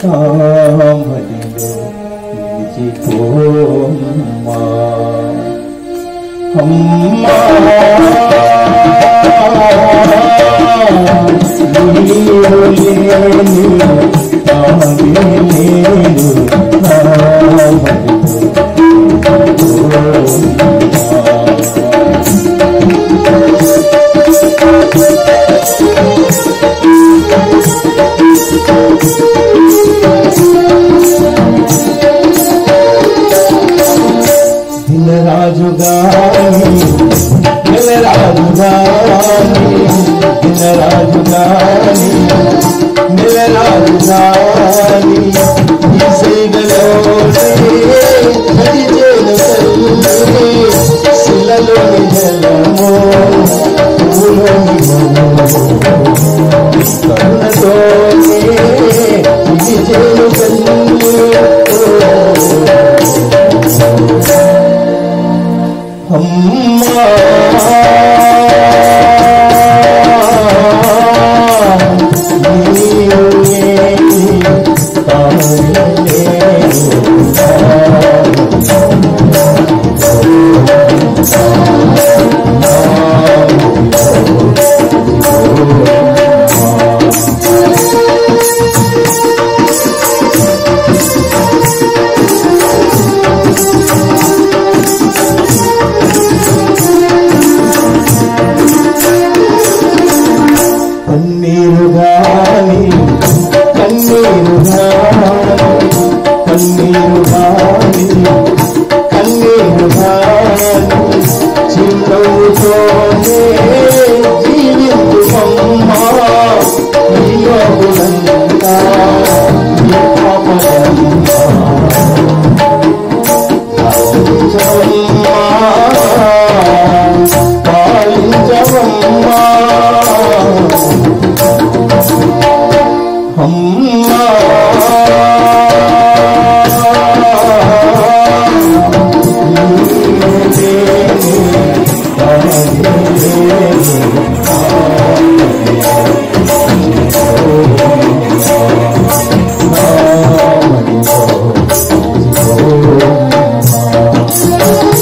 Amma, Amma, Amma, Amma, Amma, Amma, Amma, Amma, राजधानी मेरा राजधानी मेरा राजधानी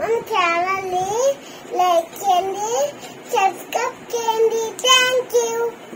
on family like candy, subscribe candy. Thank you.